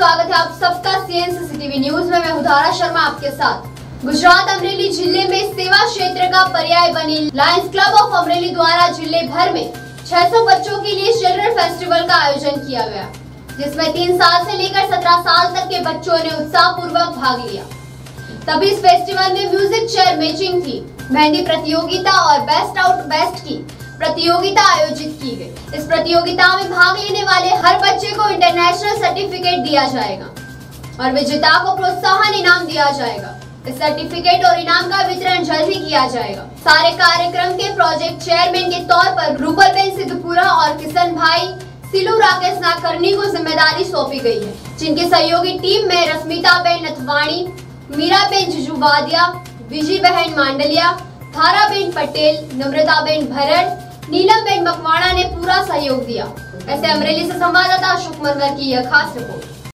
है आप सबका सीएनसीसीटीवी न्यूज़ में। मैं हुधारा शर्मा आपके साथ। गुजरात अमरेली ज़िले में सेवा क्षेत्र का पर्याय बनी लायंस क्लब ऑफ़ अमरेली द्वारा ज़िले भर में 600 बच्चों के लिए चिल्ड्रन फेस्टिवल का आयोजन किया गया, जिसमें तीन साल से लेकर सत्रह साल तक के बच्चों ने उत्साह पूर्वक भाग लिया। तभी इस फेस्टिवल में म्यूज़िक चेयर मैचिंग थी, मेहंदी प्रतियोगिता और बेस्ट आउट बेस्ट की प्रतियोगिता आयोजित की गई। इस प्रतियोगिता में भाग लेने वाले हर बच्चे को इंटरनेशनल सर्टिफिकेट दिया जाएगा और विजेता को प्रोत्साहन इनाम दिया जाएगा। इस सर्टिफिकेट और इनाम का वितरण जल्द ही किया जाएगा। सारे कार्यक्रम के प्रोजेक्ट चेयरमैन के तौर पर रूपल बेन सिद्धपुरा और किशन भाई, सिलू राकेश नाकर्णी को ज़िम्मेदारी सौंपी गई है, जिनकी सहयोगी टीम में रश्मिता बेन नथवाणी, मीरा बेन जुजुवादिया विजय बहन मांडलिया धारा बेन पटेल, नम्रताबेन भरत नीलम बेन मकवाड़ा ने पूरा सहयोग दिया। ऐसे अमरेली से संवाददाता अशोक मनवर की यह खास रिपोर्ट।